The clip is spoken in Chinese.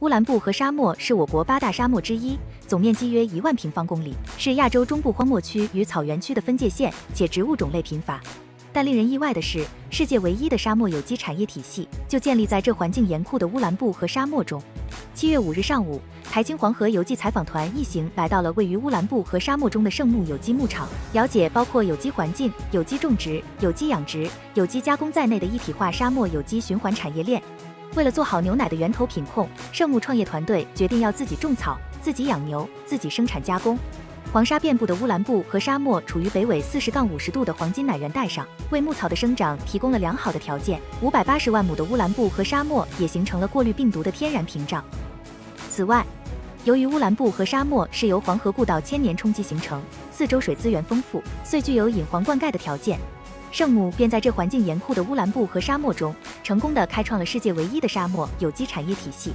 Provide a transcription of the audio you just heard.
乌兰布和沙漠是我国八大沙漠之一，总面积约一万平方公里，是亚洲中部荒漠区与草原区的分界线，且植物种类贫乏。但令人意外的是，世界唯一的沙漠有机产业体系就建立在这环境严酷的乌兰布和沙漠中。七月五日上午，台青黄河游记采访团一行来到了位于乌兰布和沙漠中的圣木有机牧场，了解包括有机环境、有机种植、有机养殖、有机加工在内的一体化沙漠有机循环产业链。为了做好牛奶的源头品控，圣木创业团队决定要自己种草、自己养牛、自己生产加工。黄沙遍布的乌兰布和沙漠处于北纬四十杠五十度的黄金奶源带上，为牧草的生长提供了良好的条件。五百八十万亩的乌兰布和沙漠也形成了过滤病毒的天然屏障。此外，由于乌兰布和沙漠是由黄河故道千年冲积形成，四周水资源丰富，遂具有引黄灌溉的条件。圣母便在这环境严酷的乌兰布和沙漠中，成功的开创了世界唯一的沙漠有机产业体系。